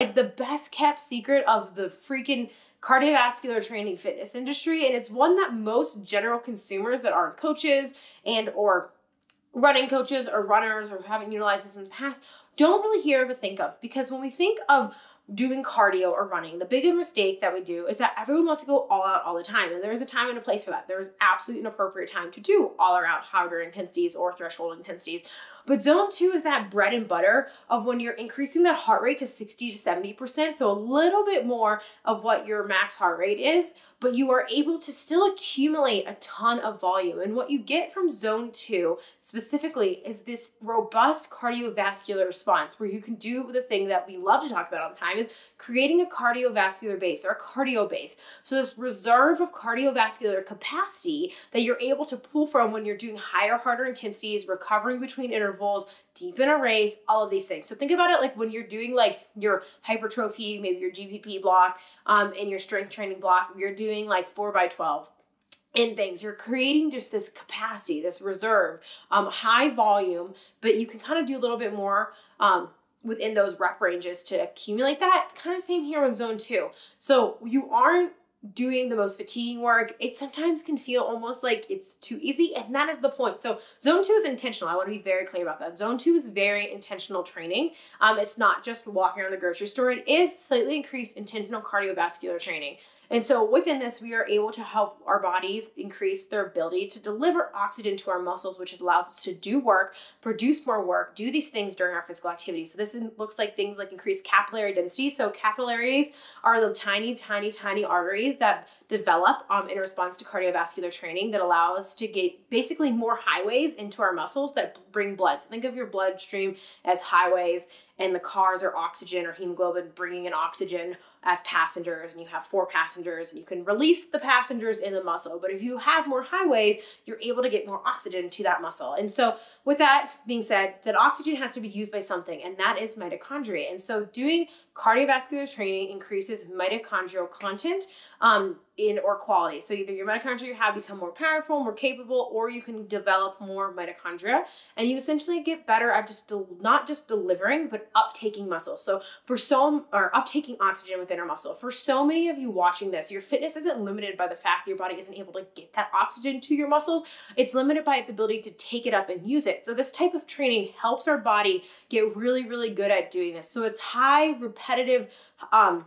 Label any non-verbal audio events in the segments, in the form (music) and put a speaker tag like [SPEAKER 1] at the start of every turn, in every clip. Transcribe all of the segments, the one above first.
[SPEAKER 1] like the best kept secret of the freaking cardiovascular training fitness industry and it's one that most general consumers that aren't coaches and or running coaches or runners or haven't utilized this in the past don't really hear or think of because when we think of doing cardio or running, the biggest mistake that we do is that everyone wants to go all out all the time. And there's a time and a place for that. There's absolutely an appropriate time to do all or out harder intensities or threshold intensities. But zone two is that bread and butter of when you're increasing that heart rate to 60 to 70%. So a little bit more of what your max heart rate is but you are able to still accumulate a ton of volume. And what you get from zone two specifically is this robust cardiovascular response where you can do the thing that we love to talk about all the time is creating a cardiovascular base or a cardio base. So this reserve of cardiovascular capacity that you're able to pull from when you're doing higher, harder intensities, recovering between intervals, deep in a race, all of these things. So think about it like when you're doing like your hypertrophy, maybe your GPP block, um, and your strength training block, you're doing like four by 12 in things. You're creating just this capacity, this reserve, um, high volume, but you can kind of do a little bit more um, within those rep ranges to accumulate that. Kind of same here in zone two. So you aren't doing the most fatiguing work, it sometimes can feel almost like it's too easy. And that is the point. So, zone two is intentional. I want to be very clear about that. Zone two is very intentional training. Um, it's not just walking around the grocery store, it is slightly increased intentional cardiovascular training. And so within this, we are able to help our bodies increase their ability to deliver oxygen to our muscles, which allows us to do work, produce more work, do these things during our physical activity. So this looks like things like increased capillary density. So capillaries are the tiny, tiny, tiny arteries that develop um, in response to cardiovascular training that allow us to get basically more highways into our muscles that bring blood. So think of your bloodstream as highways and the cars are oxygen or hemoglobin bringing in oxygen as passengers and you have four passengers and you can release the passengers in the muscle. But if you have more highways you're able to get more oxygen to that muscle. And so with that being said that oxygen has to be used by something and that is mitochondria. And so doing cardiovascular training increases mitochondrial content um, in or quality. So either your mitochondria have become more powerful, more capable, or you can develop more mitochondria, and you essentially get better at just del- not just delivering but uptaking muscle. So for so or uptaking oxygen within our muscle. For so many of you watching this, your fitness isn't limited by the fact that your body isn't able to get that oxygen to your muscles. It's limited by its ability to take it up and use it. So this type of training helps our body get really, really good at doing this. So it's high repetitive. Um,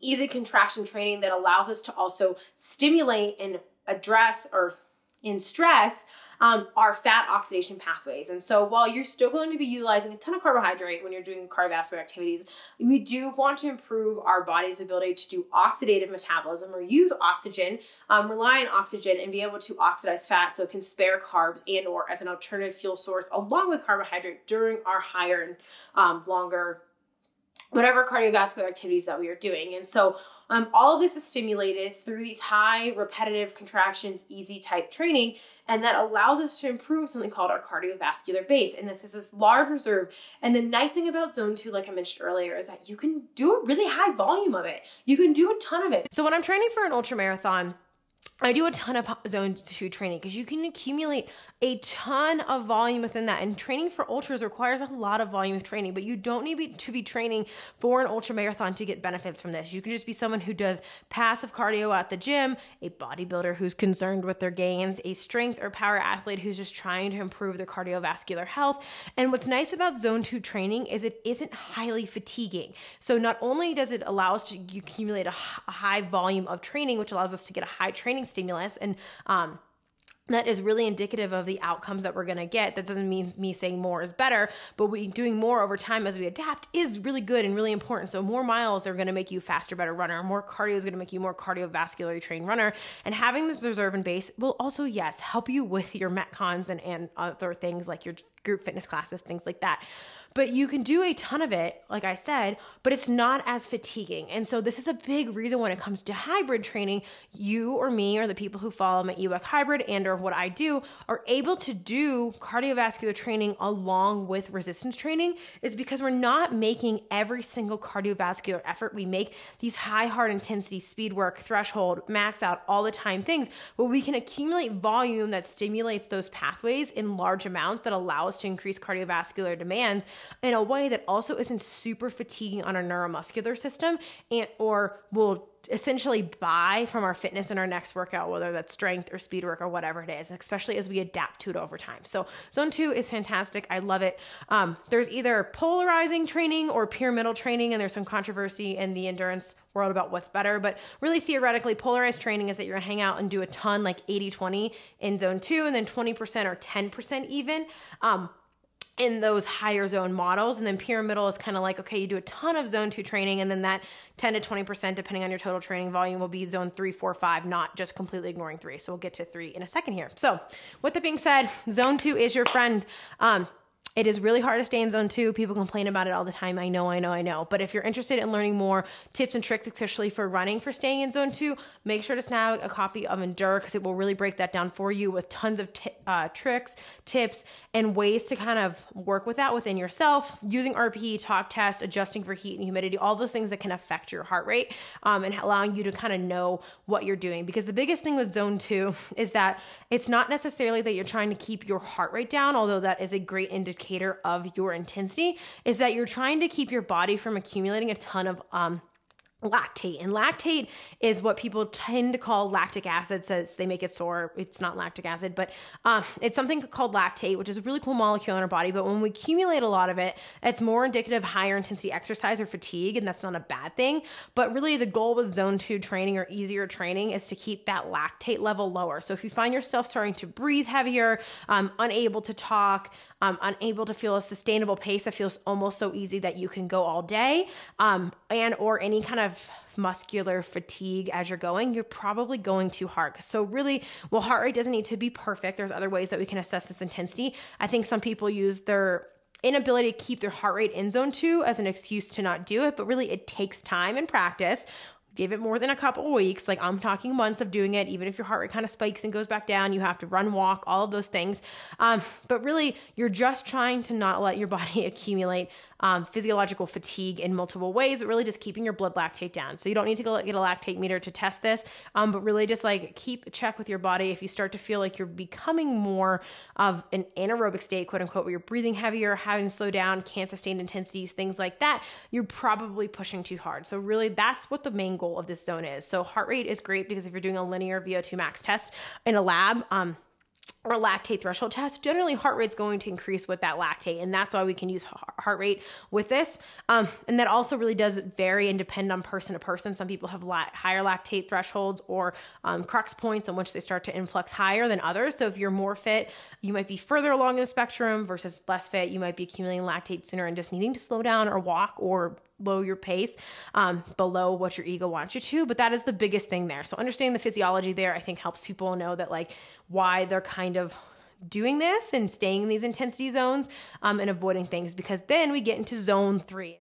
[SPEAKER 1] easy contraction training that allows us to also stimulate and address or in stress um, our fat oxidation pathways. And so while you're still going to be utilizing a ton of carbohydrate when you're doing cardiovascular activities, we do want to improve our body's ability to do oxidative metabolism or use oxygen, um, rely on oxygen and be able to oxidize fat so it can spare carbs and or as an alternative fuel source along with carbohydrate during our higher and um, longer whatever cardiovascular activities that we are doing. And so um, all of this is stimulated through these high repetitive contractions, easy type training, and that allows us to improve something called our cardiovascular base. And this is this large reserve. And the nice thing about zone two, like I mentioned earlier, is that you can do a really high volume of it. You can do a ton of it. So when I'm training for an ultra marathon, I do a ton of zone two training because you can accumulate a ton of volume within that. And training for ultras requires a lot of volume of training, but you don't need to be training for an ultra marathon to get benefits from this. You can just be someone who does passive cardio at the gym, a bodybuilder who's concerned with their gains, a strength or power athlete who's just trying to improve their cardiovascular health. And what's nice about zone two training is it isn't highly fatiguing. So not only does it allow us to accumulate a high volume of training, which allows us to get a high training stimulus and um, that is really indicative of the outcomes that we're going to get. That doesn't mean me saying more is better, but we doing more over time as we adapt is really good and really important. So more miles are going to make you faster, better runner. More cardio is going to make you more cardiovascularly trained runner. And having this reserve and base will also, yes, help you with your metcons and, and other things like your group fitness classes, things like that but you can do a ton of it, like I said, but it's not as fatiguing. And so this is a big reason when it comes to hybrid training, you or me or the people who follow my EWEC hybrid and or what I do are able to do cardiovascular training along with resistance training is because we're not making every single cardiovascular effort we make these high hard intensity speed work, threshold, max out all the time things, but we can accumulate volume that stimulates those pathways in large amounts that allow us to increase cardiovascular demands in a way that also isn't super fatiguing on our neuromuscular system and or will essentially buy from our fitness in our next workout, whether that's strength or speed work or whatever it is, especially as we adapt to it over time. So, zone two is fantastic. I love it. Um, there's either polarizing training or pyramidal training, and there's some controversy in the endurance world about what's better. But really, theoretically, polarized training is that you're gonna hang out and do a ton like 80 20 in zone two, and then 20% or 10% even. Um, in those higher zone models. And then pyramidal is kind of like, okay, you do a ton of zone two training, and then that 10 to 20%, depending on your total training volume, will be zone three, four, five, not just completely ignoring three. So we'll get to three in a second here. So, with that being said, zone two is your friend. Um, it is really hard to stay in zone two. People complain about it all the time. I know, I know, I know. But if you're interested in learning more tips and tricks, especially for running for staying in zone two, make sure to snag a copy of Endure because it will really break that down for you with tons of t- uh, tricks, tips, and ways to kind of work with that within yourself using RPE, talk test, adjusting for heat and humidity, all those things that can affect your heart rate um, and allowing you to kind of know what you're doing. Because the biggest thing with zone two is that it's not necessarily that you're trying to keep your heart rate down, although that is a great indicator indicator of your intensity is that you're trying to keep your body from accumulating a ton of um, lactate. And lactate is what people tend to call lactic acid, says they make it sore. It's not lactic acid, but uh, it's something called lactate, which is a really cool molecule in our body. But when we accumulate a lot of it, it's more indicative of higher intensity exercise or fatigue, and that's not a bad thing. But really, the goal with zone two training or easier training is to keep that lactate level lower. So if you find yourself starting to breathe heavier, um, unable to talk, um, unable to feel a sustainable pace that feels almost so easy that you can go all day, um, and or any kind of muscular fatigue as you're going, you're probably going too hard. So really, well, heart rate doesn't need to be perfect. There's other ways that we can assess this intensity. I think some people use their inability to keep their heart rate in zone two as an excuse to not do it, but really it takes time and practice give it more than a couple weeks, like I'm talking months of doing it, even if your heart rate kind of spikes and goes back down, you have to run, walk, all of those things. Um, but really, you're just trying to not let your (laughs) body accumulate um, physiological fatigue in multiple ways, but really just keeping your blood lactate down. So you don't need to get a lactate meter to test this, um, but really just like keep check with your body. If you start to feel like you're becoming more of an anaerobic state, quote unquote, where you're breathing heavier, having to slow down, can't sustain intensities, things like that, you're probably pushing too hard. So really, that's what the main goal of this zone is. So heart rate is great because if you're doing a linear VO2 max test in a lab, um, or lactate threshold test, generally heart rate's going to increase with that lactate, and that's why we can use heart rate with this. Um, and that also really does vary and depend on person to person. Some people have la- higher lactate thresholds or um, crux points on which they start to influx higher than others. So if you're more fit, you might be further along in the spectrum versus less fit. You might be accumulating lactate sooner and just needing to slow down or walk or low your pace um, below what your ego wants you to. But that is the biggest thing there. So understanding the physiology there, I think helps people know that like why they're kind of doing this and staying in these intensity zones um, and avoiding things because then we get into zone three.